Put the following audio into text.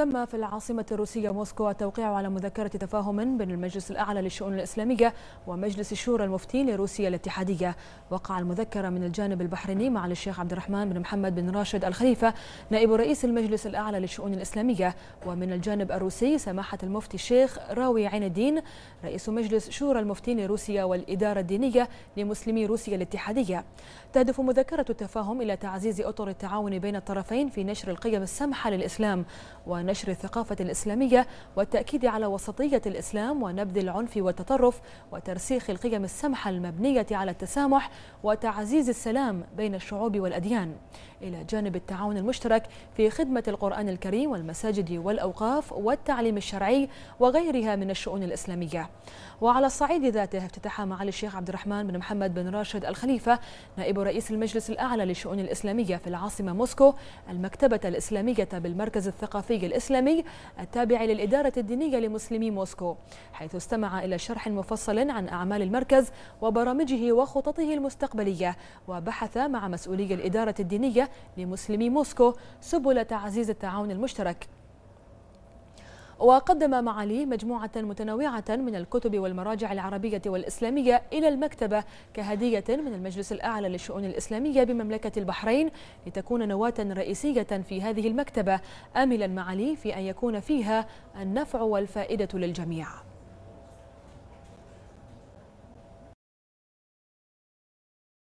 تم في العاصمة الروسية موسكو التوقيع على مذكرة تفاهم بين المجلس الأعلى للشؤون الإسلامية ومجلس الشورى المفتين لروسيا الاتحادية. وقع المذكرة من الجانب البحريني مع الشيخ عبد الرحمن بن محمد بن راشد الخليفة نائب رئيس المجلس الأعلى للشؤون الإسلامية. ومن الجانب الروسي سماحة المفتي الشيخ راوي عين الدين رئيس مجلس شورى المفتين لروسيا والإدارة الدينية لمسلمي روسيا الاتحادية. تهدف مذكرة التفاهم إلى تعزيز أطر التعاون بين الطرفين في نشر القيم السمحة للإسلام. ونشر الثقافة الإسلامية والتأكيد على وسطية الإسلام ونبذ العنف والتطرف وترسيخ القيم السمحة المبنية على التسامح وتعزيز السلام بين الشعوب والأديان. إلى جانب التعاون المشترك في خدمة القرآن الكريم والمساجد والأوقاف والتعليم الشرعي وغيرها من الشؤون الإسلامية. وعلى الصعيد ذاته افتتح معالي الشيخ عبد الرحمن بن محمد بن راشد الخليفة نائب رئيس المجلس الأعلى للشؤون الإسلامية في العاصمة موسكو المكتبة الإسلامية بالمركز الثقافي الإسلامي التابع للإدارة الدينية لمسلمي موسكو حيث استمع إلى شرح مفصل عن أعمال المركز وبرامجه وخططه المستقبلية وبحث مع مسؤولي الإدارة الدينية لمسلمي موسكو سبل تعزيز التعاون المشترك. وقدم معالي مجموعة متنوعة من الكتب والمراجع العربية والإسلامية إلى المكتبة كهدية من المجلس الأعلى للشؤون الإسلامية بمملكة البحرين لتكون نواة رئيسية في هذه المكتبة آملا معالي في أن يكون فيها النفع والفائدة للجميع.